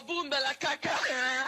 profunda la caca.